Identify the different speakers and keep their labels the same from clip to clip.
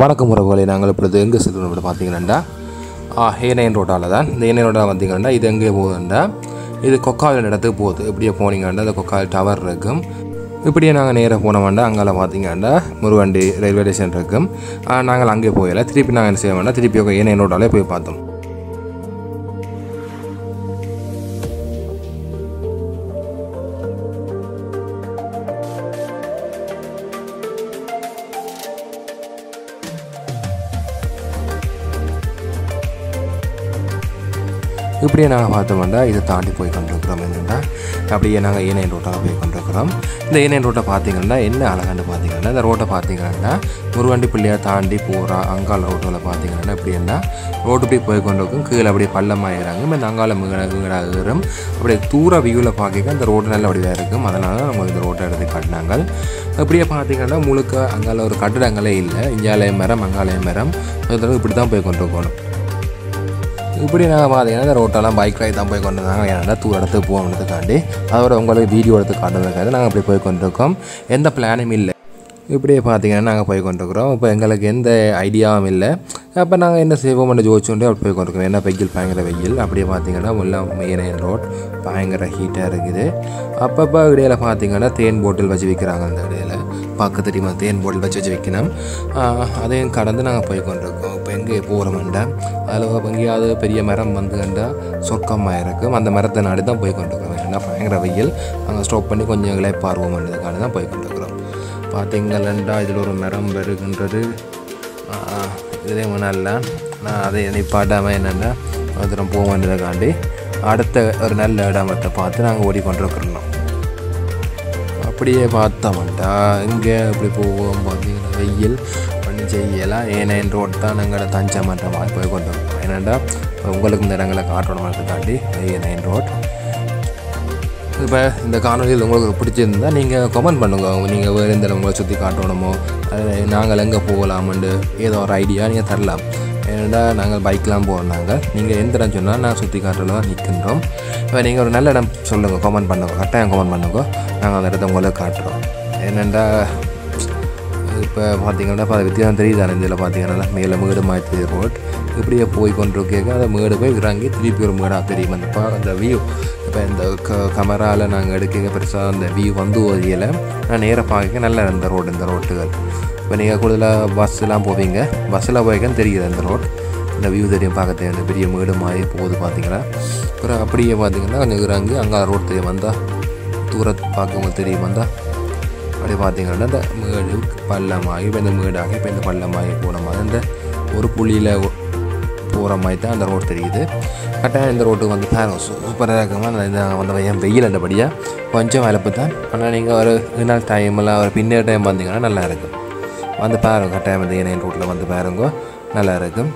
Speaker 1: வணக்கம் உறவுகளை நாங்கள் இப்பொழுது எங்கே செல்கிறோம் இப்படி பார்த்தீங்கன்னா ஏனையன் ரோட்டால் தான். இந்த ஏனையன் ரோட்டால் பார்த்தீங்கன்னா இது எங்கே போகுதுண்டா இது கொக்காவில் இடத்துக்கு போகுது. இப்படியே போனீங்கன்னா அந்த கொக்காவில் டவர் இருக்கும். இப்படியே நாங்கள் நேராக போனோம்னா அங்கே பார்த்தீங்கன்னா முருகண்டி ரயில்வே ஸ்டேஷன் இருக்கும். நாங்கள் அங்கே போயில திருப்பி நாங்கள் என்ன செய்ய வேண்டாம் திருப்பி ஏனையன் ரோட்டாலே போய் பார்த்தோம். இப்படியே நாங்கள் பார்த்தோம்னா இதை தாண்டி போய் கொண்டிருக்கிறோம் என்னென்னா அப்படியே நாங்கள் ஏனையன் ரோட்டாக போய் கொண்டிருக்கிறோம். இந்த ஏனையன் ரோட்டை பார்த்தீங்கன்னா என்ன அழகான்னு பார்த்தீங்கன்னா இந்த ரோட்டை பார்த்தீங்கன்னா முருகண்டி பிள்ளையாக தாண்டி போகிறா அங்காள ரோட்டில் பார்த்தீங்கன்னா இப்படி என்ன ரோட்டு இப்படி போய் கொண்டிருக்கும். கீழே அப்படியே பள்ளமாயிறாங்க இந்த அங்கால மிகட அப்படியே தூர வியூவில் பார்க்க அந்த ரோடு நல்ல வடிவாக இருக்கும். அதனால் நம்ம இந்த ரோட்டை எடுத்து காட்டினாங்க. அப்படியே பார்த்தீங்கன்னா முழுக்க அங்கால ஒரு கட்டிடங்களே இல்லை. இங்காலய மரம் அங்காலய மரம். இப்படி தான் போய் கொண்டிருக்கணும். இப்படி நாங்கள் பார்த்தீங்கன்னா இந்த ரோட்டெல்லாம் பைக் ரைட் தான் போய் கொண்டு வந்தாங்க ஏன்னா தூர இடத்துக்கு போகணுன்றதுக்காண்டி. அதோட உங்களுக்கு வீடியோ எடுத்து காட்டுறதுக்காக நாங்கள் அப்படி போய் கொண்டிருக்கோம். எந்த பிளானும் இல்லை. இப்படியே பார்த்தீங்கன்னா நாங்கள் போய் கொண்டிருக்கிறோம். இப்போ எங்களுக்கு எந்த ஐடியாவும் இல்லை. அப்போ நாங்கள் என்ன செய்வோம்னு ஜோதிச்சுட்டு அப்படி போய் கொண்டிருக்கோம் என்ன வெயில்? பயங்கர வெயில். அப்படியே பார்த்தீங்கன்னா எல்லாம் மெயின் ரோட் பயங்கர ஹீட்டாக இருக்குது. அப்பப்போ இடையில பார்த்தீங்கன்னா தேன் போட்டில் வச்சு விற்கிறாங்க அந்த இடையில. பார்க்க தெரியுமா? தேன் போட்டில் வச்சு வச்சு வைக்கணும் அதையும் கடந்து நாங்கள் போய் கொண்டிருக்கோம் இப்போ எங்கே போகிறோம்ண்டா அதில் எங்கேயாவது பெரிய மரம் வந்து கண்டா சொர்க்கமாக இருக்கும். அந்த மரத்தை நாடி தான் போய் கொண்டிருக்கிறோம் ஏன்னா பயங்கர வெயில். அங்கே ஸ்டாப் பண்ணி கொஞ்சம் இளைப்பார்வோம்ன்றதுக்காக தான் போய் கொண்டிருக்கிறோம் பார்த்தீங்களா இதில் ஒரு மரம் வருகின்றது. இதே முன்னால நான் அதை நிப்பாட்டாமல் என்னென்னா தூரம் போக வேண்டியதுக்காண்டி அடுத்த ஒரு நல்ல இடமத்தை பார்த்து நாங்கள் ஓடிக்கொண்டிருக்கிறோம். அப்படியே பார்த்தோம்ட்டா இங்கே இப்படி போவோம் பார்த்தீங்கன்னா வெயில் பண்ணி செய்யலாம் ஏனையன் ரோட் தான் எங்களோட தஞ்சை மாதிரி போய் கொண்டு வரோம். ஏன்னாண்டா உங்களுக்கு இந்த இடங்களை காட்டணும் தாண்டி ஏனையன் ரோட். இப்போ இந்த காணொலியில் உங்களுக்கு பிடிச்சிருந்தா நீங்கள் கமெண்ட் பண்ணுங்க. நீங்கள் வேறு எந்த இடங்களை உங்களை சுற்றி காட்டணுமோ அது நாங்கள் எங்கே போகலாம்னு ஏதோ ஒரு ஐடியா நீங்கள் தரலாம். ஏன்னா நாங்கள் பைக்லாம் போகிறாங்க நீங்கள் எந்த இடம் சொன்னால் நான் சுற்றி காட்டுறதுல தான் நிற்கின்றோம். இப்போ நீங்கள் ஒரு நல்ல இடம் சொல்லுங்கள் கமெண்ட் பண்ணுங்க கட்டாயம் கமெண்ட் பண்ணுங்க. நாங்கள் அந்த இடத்த உங்களுக்கு காட்டுறோம். ஏனெண்டா இப்போ பார்த்தீங்கன்னா இப்போ வித்தியாசம் தெரியுதானே இதில் பார்த்தீங்கன்னா மேலே மேடு மாற்றி ரோட் இப்படியே போய் கொண்டு கேட்க அந்த மேடு போய் இறங்கி திருப்பி ஒரு மேடாக தெரியும்? அந்த பா அந்த வியூ இப்போ இந்த க கமராவில் நாங்கள் எடுக்க பெருசாக அந்த வியூ வந்து ஓதியில் நான் நேராக பார்க்க நல்லா இந்த ரோடு இந்த ரோட்டுகள் இப்போ நீங்கள் கூடுதலாக பஸ்ஸெலாம் போவீங்க? பஸ்ஸில் போயிருக்கேன்னு தெரியுது அந்த ரோட் இந்த வியூ தெரியும் பார்க்க தெரியும் பெரிய மேடு மாதிரி போகுது பார்த்தீங்கன்னா அப்புறம் அப்படியே பார்த்தீங்கன்னா கொஞ்சம் இறங்கி அங்கே ரோட் தெரியும் வந்தால் தூரத்து பார்க்க தெரியும் வந்தால் அப்படியே பார்த்தீங்கன்னா இந்த மேடு பள்ளமாகி இப்போ இந்த மேடாகி இப்போ இந்த பள்ளமாகி போன மாதிரி இந்த ஒரு புள்ளியில் போகிற மாதிரி தான் அந்த ரோடு தெரியுது. கரெக்டாக இந்த ரோட்டுக்கு வந்து பாருங்க சூப்பராக இருக்குமா? இந்த வந்த என் வெயில் அந்தபடியாக கொஞ்சம் வளர்ப்பு தான். ஆனால் நீங்கள் ஒரு ரெண்டு நாள் டைமில் ஒரு பின்னாடி டைம் வந்தீங்கன்னா நல்லா இருக்கும். வந்து பாருங்க கட்டாயம் வந்து ஏனையன் ரோட்டில் வந்து பாருங்க. நல்லா இருக்கும்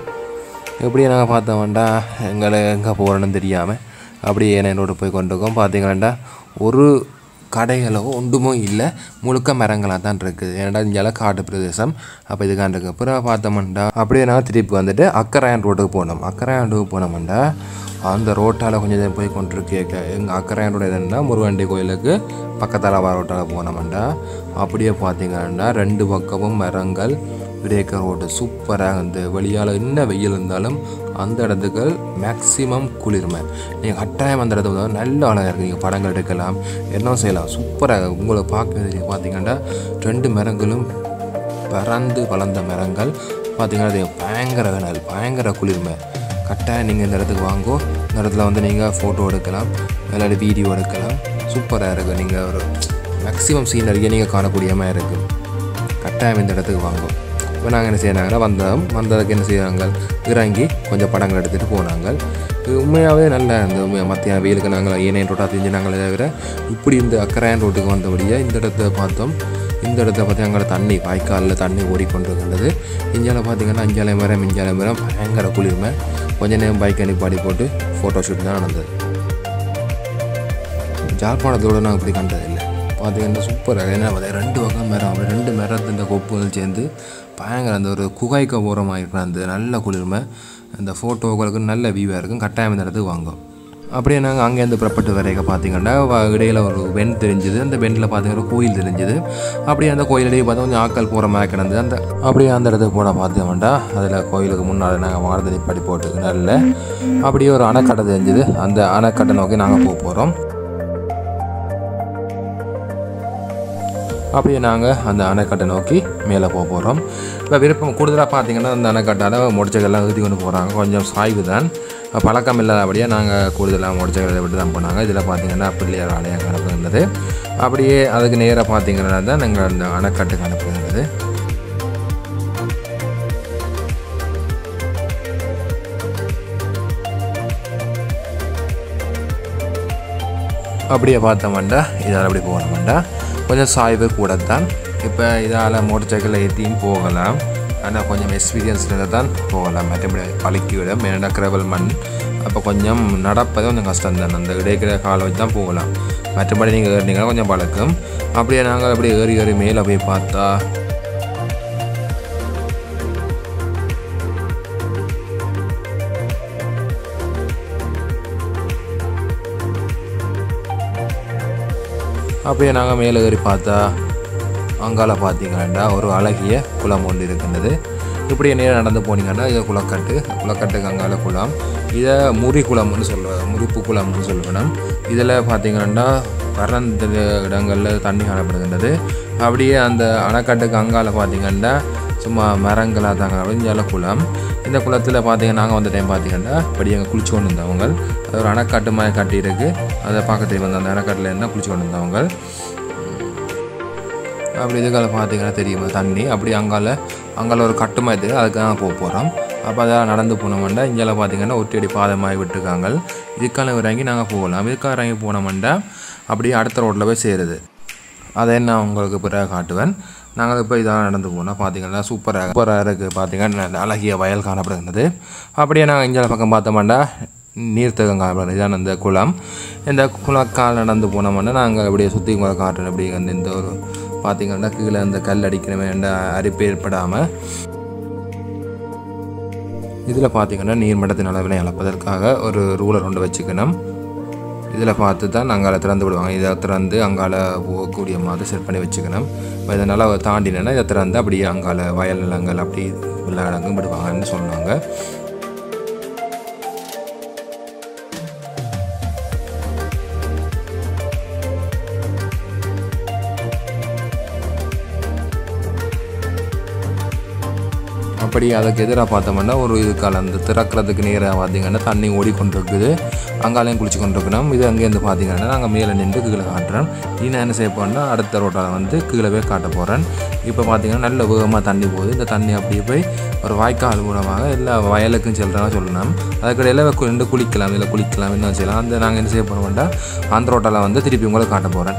Speaker 1: எப்படியே நாங்கள் பார்த்தோம்டா எங்களை எங்கே போகிறோன்னு தெரியாமல் அப்படியே ஏனையன் ரோடு போய் கொண்டிருக்கோம். பார்த்தீங்களாண்டா ஒரு கடைகளோ ஒன்றுமோ இல்லை முழுக்க மரங்களாக தான் இருக்குது. ஏன்னா இங்கே காட்டு பிரதேசம். அப்போ இதுக்காண்டிருக்கு அப்புறம் பார்த்தோம்டா. அப்படியே நான் திருப்பி வந்துட்டு அக்கராயன் ரோட்டுக்கு போனோம். அக்கராயன் ரோட்டுக்கு போனோம்டா. அந்த ரோட்டால் கொஞ்சம் நேரம் போய் கொண்டிருக்கேக்க எங்கள் அக்கராயன் ரோடு என்னென்னா முருகண்டி கோயிலுக்கு பக்கத்தால் வர ரோட்டால் போனோம்டா. அப்படியே பார்த்தீங்கன்னா ரெண்டு பக்கமும் மரங்கள். விடேக்க ரோடு சூப்பராக இந்த வெளியால் என்ன வெயில் இருந்தாலும் அந்த இடத்துக்கு மேக்ஸிமம் குளிர்மை. நீங்கள் கட்டாயம் அந்த இடத்துல வந்து நல்ல அழகாக இருக்குது நீங்கள் படங்கள் எடுக்கலாம் என்ன செய்யலாம் சூப்பராக உங்களை பார்க்க பார்த்தீங்கன்னா ரெண்டு மரங்களும் பறந்து வளர்ந்த மரங்கள். பார்த்தீங்கன்னா அது பயங்கர கனல் பயங்கர குளிர்மை. கட்டாயம் நீங்கள் இந்த இடத்துக்கு வாங்கோ. இந்த இடத்துல வந்து நீங்கள் ஃபோட்டோ எடுக்கலாம் விளையாடி வீடியோ எடுக்கலாம். சூப்பராக இருக்குது நீங்கள் ஒரு மேக்ஸிமம் சீனரியை நீங்கள் காணக்கூடிய மாதிரி இருக்குது கட்டாயம் இந்த இடத்துக்கு வாங்கும் இப்போ நாங்கள் என்ன செய்யறாங்கன்னா வந்தோம் வந்ததுக்கு என்ன செய்கிறாங்க இறங்கி கொஞ்சம் படங்கள் எடுத்துகிட்டு போனாங்க. உண்மையாகவே நல்லா இந்த உண்மையாக மத்திய வெயிலுக்கு நாங்கள் ஏனையன் ரோட்டாக தெரிஞ்சு நாங்கள் தவிர இப்படி இந்த அக்கராயன் ரோட்டுக்கு வந்தபடியாக இந்த இடத்த பார்த்தோம். இந்த இடத்த பார்த்து அங்கே தண்ணி வாய்க்காலில் தண்ணி ஓடிக்கொண்டிருக்கின்றது. இஞ்சால பார்த்திங்கன்னா அஞ்சாலை மரம் இஞ்சாலை மரம் பயங்கர குளிர்மை. கொஞ்ச நேரம் பைக் அனுப்பாடி போட்டு ஃபோட்டோ ஷூட் தான் நடந்தது. ஜாழ்ப்பாணத்தோடு நான் இப்படி கண்டதில்லை. பார்த்திங்கன்னா சூப்பராக ஏன்னா ரெண்டு பக்கம் மரம். அப்படி ரெண்டு மரத்தின் கொப்புகள் சேர்ந்து பயங்கர அந்த ஒரு குகைக்க ஓரமாக இருக்கிற அந்த நல்ல குளிர்மை அந்த ஃபோட்டோக்களுக்கு நல்ல வியூவாக இருக்கும். கட்டாயம் இந்த இடத்துக்கு வாங்கும் அப்படியே நாங்கள் அங்கேருந்து புறப்பட்டு வரைக்க பார்த்தீங்கன்னா இடையில் இடையில ஒரு வெண் தெரிஞ்சுது. அந்த வெண்ணில் பார்த்தீங்கன்னா ஒரு கோயில் தெரிஞ்சுது. அப்படியே அந்த கோயிலிடையே பார்த்தா கொஞ்சம் ஆட்கள் போகிற மாதிரி கிடந்தது அந்த அப்படியே அந்த இடத்துக்கு போன பார்த்தோம்டா அதில் கோயிலுக்கு முன்னால் நாங்கள் வாரதனி படி போட்டு நல்ல அப்படியே ஒரு அணைக்கட்டை தெரிஞ்சுது. அந்த அணைக்கட்டை நோக்கி நாங்கள் போக போகிறோம் அப்படியே நாங்கள் அந்த அணைக்கட்டை நோக்கி மேலே போக போகிறோம் இப்போ விருப்பம் கூடுதலாக பார்த்தீங்கன்னா அந்த அணைக்கட்டால் முடிச்சகள்லாம் ஊற்றி கொண்டு போகிறாங்க கொஞ்சம் சாய்வு தான் பழக்கம் இல்லாதபடியே நாங்கள் கூடுதலாக முடிச்சகளை விட்டு தான் போனாங்க. இதில் பார்த்தீங்கன்னா பிள்ளையார் ஆலயம் இருந்தது. அப்படியே அதுக்கு நேராக பார்த்தீங்கன்னா தான் நாங்கள் அந்த அணைக்கட்டுக்கு அனுப்புகின்றது அப்படியே பார்த்தோம்டா இதால் அப்படி போகணும்டா கொஞ்சம் சாய்வு கூட தான் இப்போ இதால் மோட்டர் சைக்கிளில் ஏற்றியும் போகலாம். ஆனால் கொஞ்சம் எக்ஸ்பீரியன்ஸில் தான் போகலாம். மற்றபடி பழக்கி விட மேலே கிரவல் மண். அப்போ கொஞ்சம் நடப்பது கொஞ்சம் கஷ்டம் தான் அந்த இடைக்கிற காலை வச்சு தான் போகலாம். மற்றபடி நீங்கள் ஏறினீங்கன்னா கொஞ்சம் பழக்கம். அப்படியே நாங்கள் அப்படியே ஏறி ஏறி மேலே போய் பார்த்தா அப்படியே நாங்கள் மேலே ஏறி பார்த்தா அங்கால பார்த்தீங்கன்னா ஒரு அழகிய குளம் ஒன்று இருக்கின்றது. இப்படி நேரம் நடந்து போனீங்கன்னா இது குளக்கட்டு. குளக்கட்டுக்கு அங்கால குளம். இதை முறி குளம்னு சொல்லுவேன் முறிப்பு குளம்னு சொல்லுவேன் இதில் பார்த்தீங்கன்னா பரந்த இடங்களில் தண்ணி காணப்படுகின்றது. அப்படியே அந்த அணைக்கட்டுக்கு அங்கால பார்த்திங்கன்னா சும்மா மரங்களாக தாங்க அப்படிஞ்சால குளம். இந்த குளத்தில் பார்த்தீங்கன்னா நாங்கள் வந்த டைம் பார்த்தீங்கன்னா இப்படி அங்கே குளிச்சு கொண்டு இருந்தவங்க அது ஒரு அணைக்கட்டு மாதிரி கட்டியிருக்கு. அதை பக்கத்தில் வந்து அந்த அணைக்கட்டில் இருந்தால் குளிச்சு கொண்டு இருந்தவங்க அப்படி இதுக்கால பார்த்தீங்கன்னா தெரியும் தண்ணி. அப்படி அங்கால அங்கால ஒரு கட்டுமா இது அதுக்கு தான் போக போகிறோம் அப்போ அதெல்லாம் நடந்து போனோம்னா இங்கெல்லாம் பார்த்தீங்கன்னா ஒட்டி அடி பாதமாகி விட்டுருக்காங்க. இதுக்கான இறங்கி நாங்கள் போகலாம். இதுக்காக இறங்கி போனோம்னா அப்படியே அடுத்த ரோட்டில் போய் சேருது. அதை நான் உங்களுக்கு பிறகு காட்டுவேன். நாங்கள் இப்போ இதாக நடந்து போனோம் பார்த்தீங்கன்னா சூப்பராக சூப்பராக இருக்குது பார்த்தீங்கன்னா அழகிய வயல் காணப்படுகிறது அப்படியே நாங்கள் இங்கே பக்கம் பார்த்தோம்னா நீர்த்தகம் காணப்படுறது இதான் இந்த குளம். இந்த குளக்கால் நடந்து போனோம்னா நாங்கள் அப்படியே சுற்றி உங்களை காட்டுறோம். அப்படி அந்த இந்த ஒரு பார்த்தீங்கன்னா கீழே அந்த கல் அடிக்கணுமே என்ற அரிப்பு ஏற்படாமல் இதில் பார்த்தீங்கன்னா நீர்மட்டத்தின் அளவினை அளப்பதற்காக ஒரு ரூலர் கொண்டு வச்சுக்கணும். இதில் பார்த்து தான் அங்கால திறந்து விடுவாங்க. இதை திறந்து அங்கால போகக்கூடிய மாதிரி செட் பண்ணி வச்சுக்கணும். இப்போ இதனால் தாண்டினேன்னா இதை திறந்து அப்படியே அங்கால வயல் நிலங்கள் அப்படி விளையாடங்கும் விடுவாங்கன்னு சொன்னாங்க. அப்படி அதுக்கு எதிராக பார்த்தோம்னா ஒரு இதுக்கால அந்த திறக்கிறதுக்கு நேராக பார்த்தீங்கன்னா தண்ணி ஓடிக்கொண்டிருக்குது. அங்காலையும் குளிச்சு கொண்டிருக்கணும். இது அங்கேருந்து பார்த்தீங்கன்னா நாங்கள் மேலே நின்று கீழே காட்டுறோம். நீ நான் என்ன செய்ய போனால் அடுத்த ரோட்டால் வந்து கீழே போய் காட்ட போகிறேன் இப்போ பார்த்தீங்கன்னா நல்ல வேகமாக தண்ணி போகுது. இந்த தண்ணி அப்படியே போய் ஒரு வாய்க்கால் மூலமாக எல்லா வயலுக்கும் செல்கிறதா சொல்லணும். அதுக்கடையில் ரெண்டு குளிக்கலாம். இல்லை குளிக்கலாம். என்ன செய்யலாம்? அந்த நாங்கள் என்ன செய்ய போகிறோம்னா அந்த ரோட்டால் வந்து திருப்பி உங்களை காட்ட போகிறேன்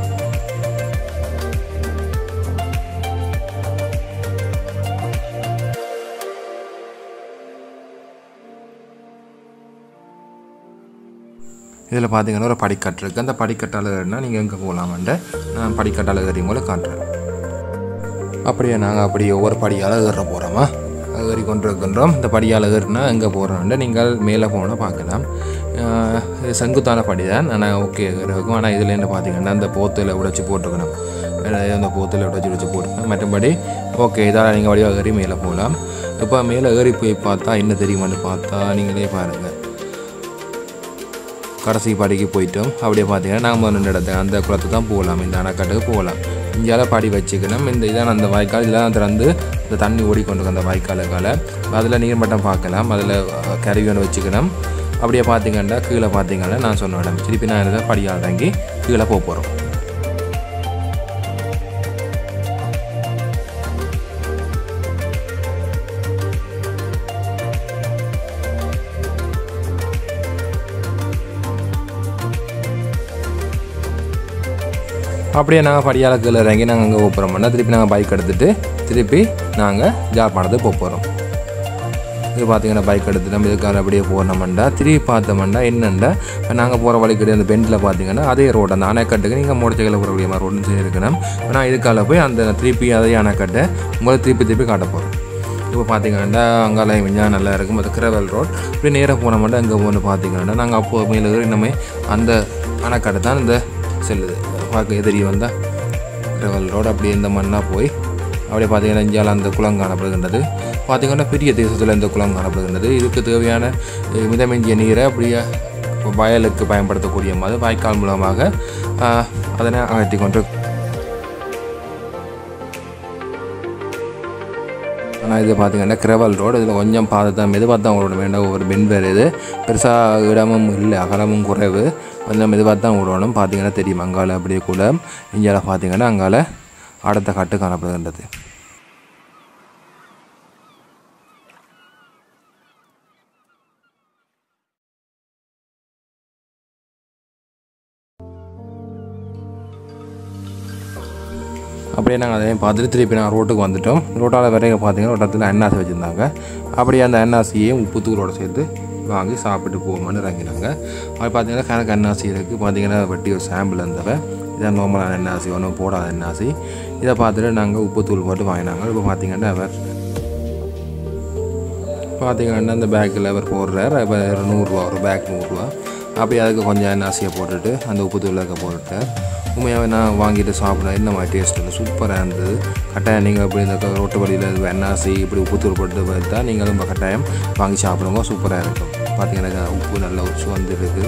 Speaker 1: இதில் பார்த்தீங்கன்னா ஒரு படிக்கட்டு இருக்குது அந்த படிக்கட்டால் ஏறினா நீங்கள் எங்கே போகலாமன்ட்டு நான் படிக்கட்டால் ஏறி காட்டுறேன் அப்படியே நாங்கள் அப்படியே ஒவ்வொரு படியால் ஏற போகிறோமா ஏறி கொண்டிருக்கின்றோம். இந்த படியால் ஏறினா எங்கே போகிறோம்னு நீங்கள் மேலே போனால் பார்க்கலாம். இது செங்குத்தான படி தான் ஆனால் ஓகே இருக்கும் ஆனால் இதில் என்ன பார்த்தீங்கன்னா அந்த போத்தில் உடைச்சி போட்டுக்கணும். வேறு அந்த போத்தில் உடைச்சி உடைச்சி போட்டுக்கணும். மற்றபடி ஓகே இதால் நீங்கள் வடிவாக ஏறி மேலே போகலாம். இப்போ மேலே ஏறி போய் பார்த்தா என்ன தெரியுமான்னு பார்த்தா நீங்களே பாருங்கள் கடைசி படிக்கு போயிட்டோம். அப்படியே பார்த்தீங்கன்னா நாங்கள் நின்ற இடத்துல அந்த குளத்தை தான் போகலாம். இந்த அணைக்கட்டுக்கு போகலாம். இங்கேயால படி வச்சுக்கணும். இந்த இதான் அந்த வாய்க்கால். இதெல்லாம் திறந்து இந்த தண்ணி ஓடிக்கொண்டு அந்த வாய்க்காலுக்கால. அதில் நீர்மட்டம் பார்க்கலாம். அதில் கருவி ஒன்று வச்சுக்கணும். அப்படியே பார்த்தீங்கன்னா கீழே பார்த்தீங்கன்னா நான் சொன்ன இடம். திருப்பி நான் இதை படியால் இறங்கி கீழே போக போகிறோம் அப்படியே நாங்கள் படியால் கீழே இறங்கி நாங்கள் அங்கே போகிறோம்னா திருப்பி நாங்கள் பைக் எடுத்துகிட்டு திருப்பி நாங்கள் ஜாழ்ப்பாணத்துக்கு போக போகிறோம் இது பார்த்தீங்கன்னா பைக் எடுத்து நம்ம இதுக்காக அப்படியே போனோம்டா திருப்பி பார்த்தோம்டா என்னண்டா? இப்போ நாங்கள் போகிற வழிக்கிட்டே அந்த பெண்டில் பார்த்தீங்கன்னா அதே ரோடு அந்த அணைக்கட்டுக்கு நீங்கள் மூடச்சைகளில் போகக்கூடிய மாதிரி ரோடு இருக்கணும் நான் இதுக்கால போய் அந்த திருப்பி அதே அணைக்கட்டை உங்களை திருப்பி திருப்பி காட்ட போகிறோம் இப்போ பார்த்தீங்கன்னா அங்கால விஞ்ஞானம் நல்லா இருக்கும். அது கிரவல் ரோட் இப்படி நேராக போனோம்னா அங்கே போகணும்னு பார்த்தீங்கன்னா நாங்கள் அப்போ மேலே ஏறி அந்த அணைக்கட்டை தான் இந்த செல்லுது. பார்க்க எதிரி வந்தால் கிரவல் ரோடு அப்படியே இந்த மண்ணாக போய் அப்படியே பார்த்தீங்கன்னா இந்தியாவில் அந்த குளம் காணப்படுகின்றது. பார்த்திங்கன்னா பெரிய தேசத்தில் இந்த குளம் காணப்படுகின்றது. இதுக்கு தேவையான மிதமெஞ்சிய நீரை அப்படியே வயலுக்கு பயன்படுத்தக்கூடிய மாதிரி வாய்க்கால் மூலமாக அதனை அகற்றி கொண்டு இது பார்த்தீங்கன்னா கிரவல் ரோடு. இதில் கொஞ்சம் பார்த்து தான் மெதுவாக தான் விடணும் வேண்டாம் ஒவ்வொரு பெண் வேறு இது. பெருசாக இடமும் இல்லை அகலமும் குறைவு. கொஞ்சம் மெதுவாக தான் விடணும் பார்த்தீங்கன்னா தெரியும் அங்கால அப்படியே கூட. இந்தியாவில் பார்த்தீங்கன்னா அங்கால அடுத்த காட்டு காணப்படுகின்றது. அப்படியே நாங்கள் அதையும் பார்த்துட்டு திருப்பி நாங்கள் ரோட்டுக்கு வந்துட்டோம். ரோட்டால் வரைய பார்த்தீங்கன்னா ஒரு அன்னாசி வச்சுருந்தாங்க. அப்படியே அந்த அன்னாசியையும் உப்பு சேர்த்து வாங்கி சாப்பிட்டு போவோம்னு இறங்கினாங்க. அப்படி பார்த்தீங்கன்னா கணக்கு அன்னாசி இருக்குது பார்த்தீங்கன்னா வட்டி ஒரு சாம்பிள் இருந்தவ. இதான் நார்மலான அன்னாசி ஒன்றும் போடாத அன்னாசி. இதை பார்த்துட்டு நாங்கள் உப்புத்தூள் போட்டு வாங்கினாங்க. இப்போ பார்த்தீங்கன்னா அவர் பார்த்தீங்கன்னா அந்த பேக்கில் அவர் போடுறார். இப்போ நூறுரூவா ஒரு பேக் நூறுரூவா அப்படியே அதுக்கு கொஞ்சம் எண்ணாசியை போட்டுட்டு அந்த உப்பு தூளுக்க போட்டுட்டேன் உண்மையாகவே நான் வாங்கிட்டு சாப்பிட என்ன மாதிரி டேஸ்ட் இல்லை சூப்பராக இருந்தது. கட்டாயம் நீங்கள் இப்படி இந்த ரோட்டு வழியில் எண்ணாசி இப்படி உப்பு தூள் போட்டு பார்த்தா நீங்களும் ரொம்ப கட்டாயம் வாங்கி சாப்பிடுங்க. சூப்பராக இருக்கும். பார்த்தீங்கன்னா உப்பு நல்ல உச்சு வந்துருக்கு